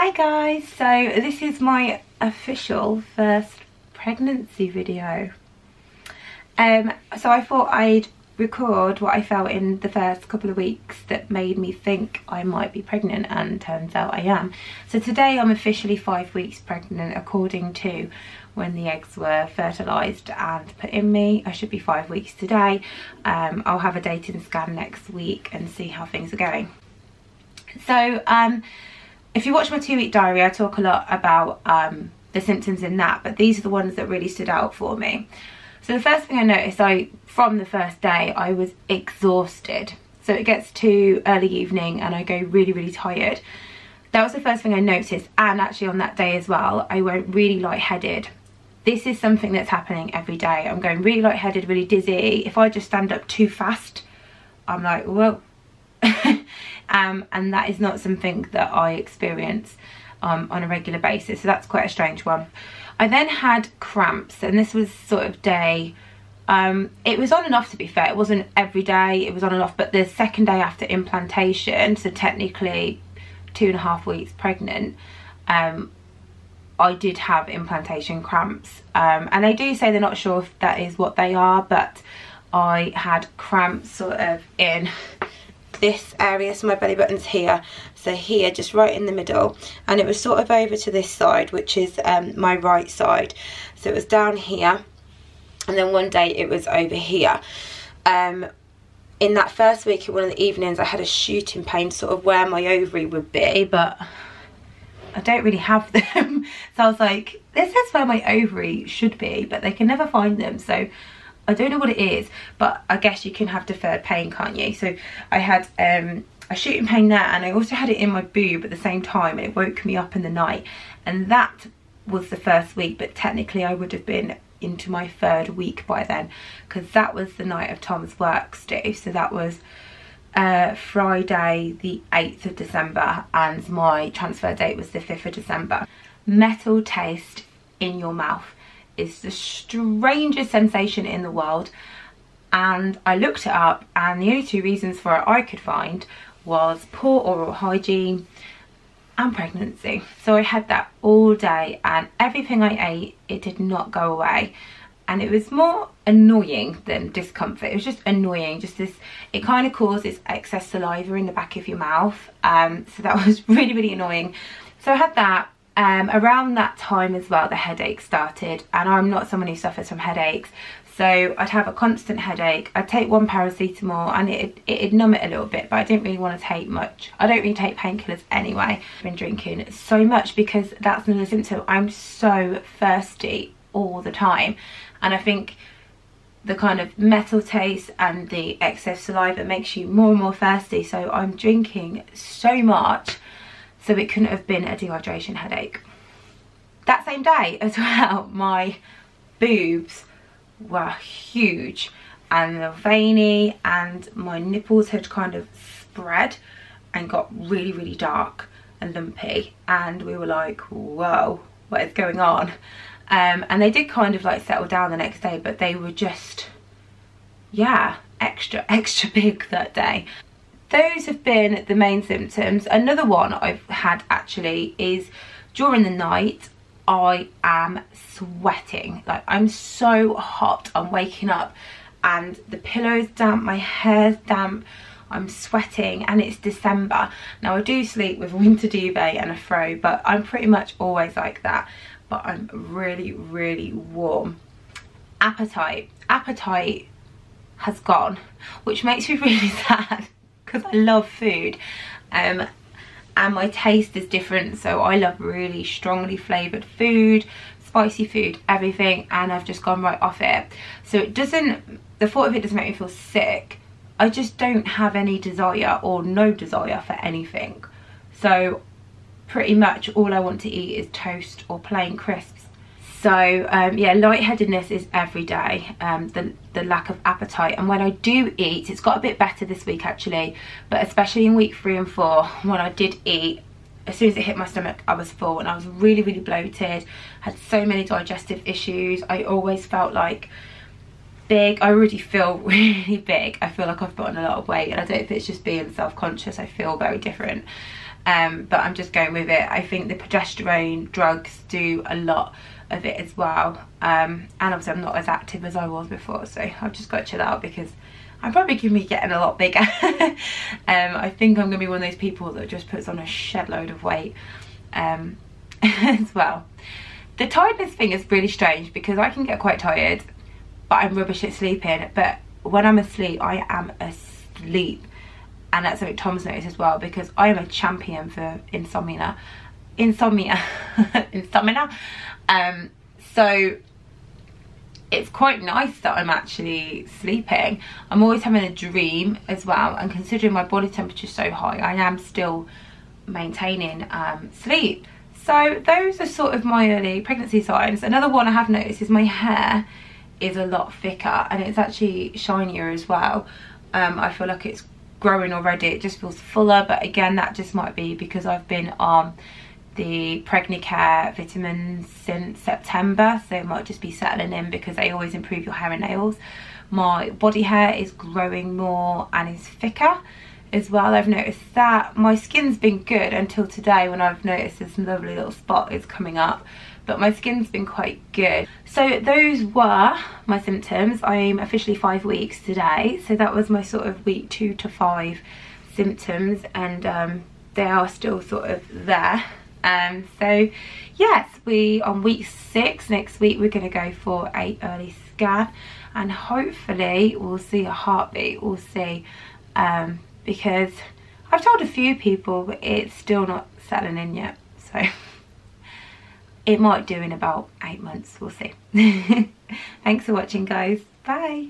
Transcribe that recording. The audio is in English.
Hi guys, so this is my official first pregnancy video. Um, so I thought I'd record what I felt in the first couple of weeks that made me think I might be pregnant and turns out I am. So today I'm officially five weeks pregnant according to when the eggs were fertilised and put in me. I should be five weeks today. Um, I'll have a dating scan next week and see how things are going. So um, if you watch my two week diary I talk a lot about um, the symptoms in that but these are the ones that really stood out for me. So the first thing I noticed, I from the first day, I was exhausted. So it gets to early evening and I go really, really tired. That was the first thing I noticed. And actually on that day as well, I went really lightheaded. This is something that's happening every day. I'm going really lightheaded, really dizzy. If I just stand up too fast, I'm like, whoa. um, and that is not something that I experience um, on a regular basis. So that's quite a strange one. I then had cramps and this was sort of day, um, it was on and off to be fair, it wasn't every day, it was on and off, but the second day after implantation, so technically two and a half weeks pregnant, um, I did have implantation cramps um, and they do say they're not sure if that is what they are but I had cramps sort of in this area so my belly button's here. So here just right in the middle. And it was sort of over to this side which is um, my right side. So it was down here and then one day it was over here. Um, in that first week at one of the evenings I had a shooting pain sort of where my ovary would be. But I don't really have them. So I was like this is where my ovary should be but they can never find them. So I don't know what it is, but I guess you can have deferred pain, can't you? So I had um, a shooting pain there and I also had it in my boob at the same time and it woke me up in the night. And that was the first week, but technically I would have been into my third week by then because that was the night of Tom's work, Steve. So that was uh, Friday the 8th of December and my transfer date was the 5th of December. Metal taste in your mouth is the strangest sensation in the world and I looked it up and the only two reasons for it I could find was poor oral hygiene and pregnancy. So I had that all day and everything I ate, it did not go away. And it was more annoying than discomfort. It was just annoying, just this, it kind of causes excess saliva in the back of your mouth. Um, so that was really, really annoying. So I had that um, around that time as well the headache started and I'm not someone who suffers from headaches. So I'd have a constant headache. I'd take one paracetamol and it, it'd numb it a little bit but I didn't really want to take much. I don't really take painkillers anyway. I've been drinking so much because that's another symptom. I'm so thirsty all the time. And I think the kind of metal taste and the excess saliva makes you more and more thirsty. So I'm drinking so much so it couldn't have been a dehydration headache. That same day as well, my boobs were huge and veiny and my nipples had kind of spread and got really, really dark and lumpy. And we were like, whoa, what is going on? Um, and they did kind of like settle down the next day, but they were just, yeah, extra, extra big that day those have been the main symptoms. Another one I've had actually is during the night I am sweating. Like I'm so hot. I'm waking up and the pillow's damp, my hair's damp, I'm sweating and it's December. Now I do sleep with a winter duvet and a throw but I'm pretty much always like that. But I'm really, really warm. Appetite. Appetite has gone, which makes me really sad because I love food. Um, and my taste is different so I love really strongly flavoured food, spicy food, everything and I've just gone right off it. So it doesn't, the thought of it doesn't make me feel sick. I just don't have any desire or no desire for anything. So pretty much all I want to eat is toast or plain crisps so um, yeah lightheadedness is every day um, the, the lack of appetite. And when I do eat it's got a bit better this week actually but especially in week three and four when I did eat as soon as it hit my stomach I was full and I was really really bloated had so many digestive issues. I always felt like big. I already feel really big. I feel like I've put on a lot of weight and I don't know if it's just being self-conscious I feel very different. Um, but I'm just going with it. I think the progesterone drugs do a lot of it as well. Um, and obviously I'm not as active as I was before, so I've just got to chill out because I'm probably going to be getting a lot bigger. um, I think I'm going to be one of those people that just puts on a shed load of weight um, as well. The tiredness thing is really strange because I can get quite tired, but I'm rubbish at sleeping. But when I'm asleep, I am asleep. And that's something Tom's noticed as well because I am a champion for insomnia. Insomnia. insomnia. Um, so it's quite nice that I'm actually sleeping. I'm always having a dream as well and considering my body temperature is so high I am still maintaining um, sleep. So those are sort of my early pregnancy signs. Another one I have noticed is my hair is a lot thicker and it's actually shinier as well. Um, I feel like it's growing already, it just feels fuller but again that just might be because I've been on the Pregnacare vitamins since September so it might just be settling in because they always improve your hair and nails. My body hair is growing more and is thicker as well. I've noticed that. My skin's been good until today when I've noticed this lovely little spot is coming up but my skin's been quite good. So those were my symptoms. I'm officially five weeks today so that was my sort of week two to five symptoms and um, they are still sort of there um, so yes, we on week six next week we're going to go for a early scan and hopefully we'll see a heartbeat. We'll see um, because I've told a few people but it's still not settling in yet. So it might do in about eight months. We'll see. Thanks for watching guys. Bye.